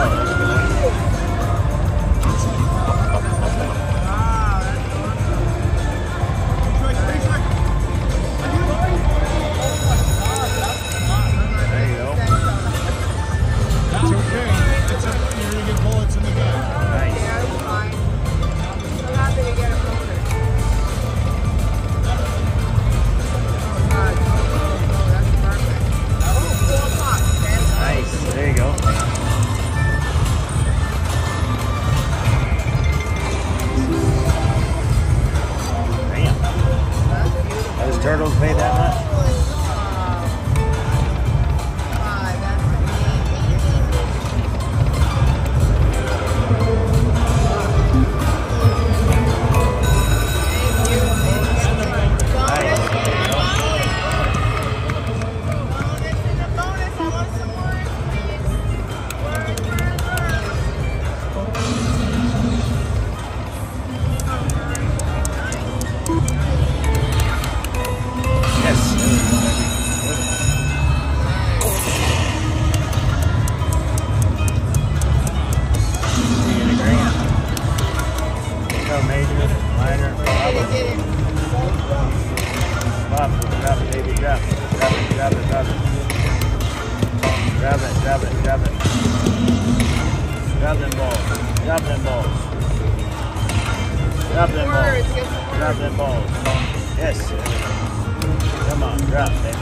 아. turtles made that Javelin, javelin, javelin. Javelin balls. Seven balls. Seven balls. Seven balls. Yes. Come on, drop, baby.